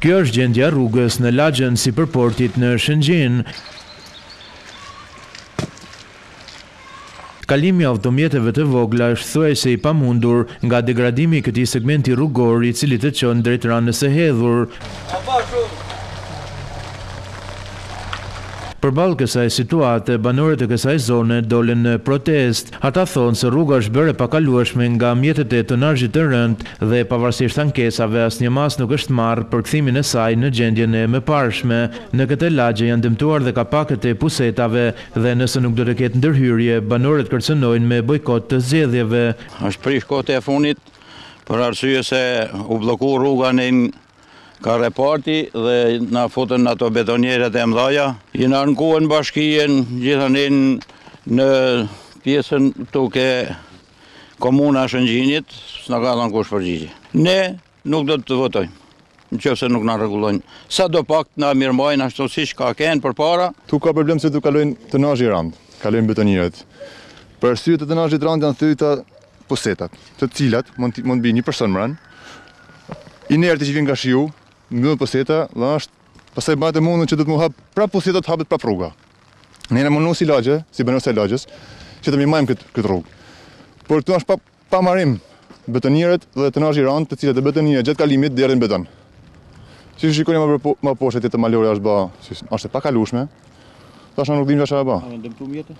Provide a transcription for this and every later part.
Kjo është gjendja e rrugës në lagjen sipër portit në Shëngjin. Kalimi i automjeteve të vogla është thuajse i pamundur nga degradimi i këtij segmenti rrugor i cili të çon drejt Ranës së Hedhur. Përballë kësaj situate, banorët e kësaj zone dolën në protestë. Ata thonë se rruga është bërë e pakalueshme nga mjetet e tonazhit të rëndë dhe pavarësisht ankesave asnjë masë nuk është marrë për kthimin e saj në gjendjen e mëparshme. Në këtë lagje janë dëmtuar dhe kapakët e pusetave dhe nëse nuk do të ketë ndërhyrje, banorët kërcënojnë me bojkot të zgjedhjeve. Është prish kohët e fundit për arsye se u blloku rruga në Ka reparti dhe na futen ato betonjerat e mëdhaja. Jena ankuar n'bashki gjithanin në pjesën tu te komuna e Shëngjinit, s'na ka dhënë kush përgjigje. Ne nuk do të votojmë në qoftë se nuk na rregullojnë. Sado pak të na mirëmbajnë ashtu siç ka kenë përpara. Këtu ka problem se këtu kalojnë tonazhi i rand, kalojnë betonjerat. Për arsye të tonazhit rand janë thyta Pusetat, të cilat mund të bi një person mbrenda. Inerti që vjen nga shiu, mbyll pusetat dhe është pastaj bëhet e mundur që du me u hap pra puseta të hapet pra rruga. Ne jena mundu si lagje, si banorë të lagjes, që ta mirëmbajmë këtë këtë rrugë. Por këtu është pa pa marrim betonieret dhe tonazhi i rand të cilët e betonieret gjatë kalimit derdhin beton. Siç shikoni ma po, ma poshtë te e malorja është bë, është e pakalueshme. Tash nuk dimë ça me ba. A jan dëmtu mjetet.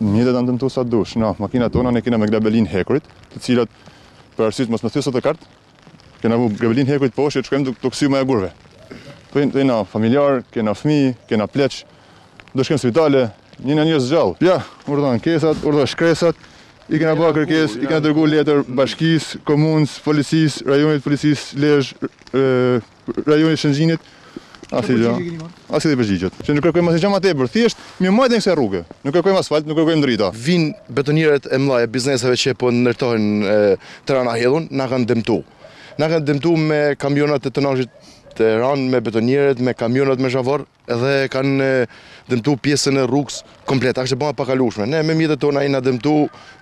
Mjetet jan dëmtu sa dush. Na makina tona ne kena me grabelin hekurit, të cilat për arsye mos me thy sotokartën. Kena vu grabelin hekurit poshtë, shkaku i thymes e gurve. Po jena familjarë, kena fëmijë, kena pleq. Do shkojmë në spital e një mijë e një halle. Ja, urdhno ankesat, urdhno shkresat, i kena ba kërkesë, i kena dërgu letër bashkisë, komunës, policisë, rajonit policisë Lezhë, rajonit Shëngjinit, asnji gja, asnji lloj përgjigje. Që nuk kërkojmë asnji gja ma tepër, thjesht, mirëmbajtjen e kësaj rruge, nuk kërkojmë asfalt, nuk kërkojmë drita. Vin betoniret e mdhaja e bizneseve që po ndërtojnë te Rana e Hedhun, na kanë dëmtu. Na kanë dëmtu me kamionat e tonazhit të ranë, me betoniret, me kamionat me zhavorr, Edhe e kanë dëmtu pjesën e rrugës komplet, asht ba e pakalushme. Ne me mjetet tona jena dëmtu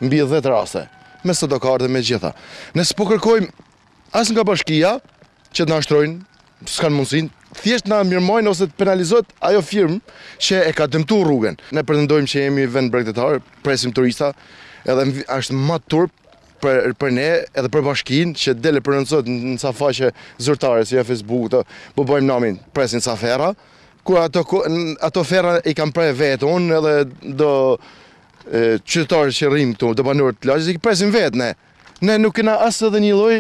mbi 10 raste, me sotokarta e me gjitha. Ne s'po kërkojmë as nga bashkia që të na shtrojnë, s'kanë mundësinë, thjesht na mirëmbajnë ose të penalizot ajo firmë që e ka dëmtu rrugën. Ne pretendojmë që jemi vend bregdetar, presim turista, edhe asht ma turp për për ne edhe për bashkinë që del e prononcohet në ca faqe zyrtare si Facebook të po bëjmë namin presin ca ferra ku ato ato ferra i kam prerë vetë unë edhe do qytetarët që rrim këtu do banorët të lagjes i presin vetë ne ne nuk kena as edhe një lloj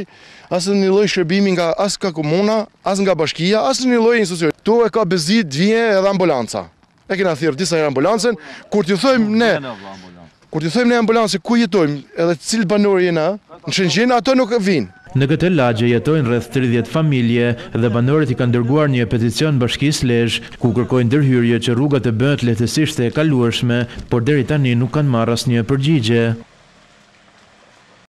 as edhe një lloj shërbimi nga as nga komuna as nga bashkia as një lloj institucion tu e ka bezdi t'vijë edhe ambulanca E kena thirr disa herë ambulancën, kur t'i thojmë ne kur t'i thojmë ne ambulancës ku jetojmë, edhe cil banor jena, në Shëngjin, ato nuk vijnë. Në këtë lagje jetojnë rreth tridhjetë familje dhe banorët i kanë dërguar një peticion Bashkisë Lezhë, ku kërkojnë ndërhyrje që rruga të bëhet lehtësisht e kalueshme, por deri tani nuk kanë marrë asnjë përgjigje.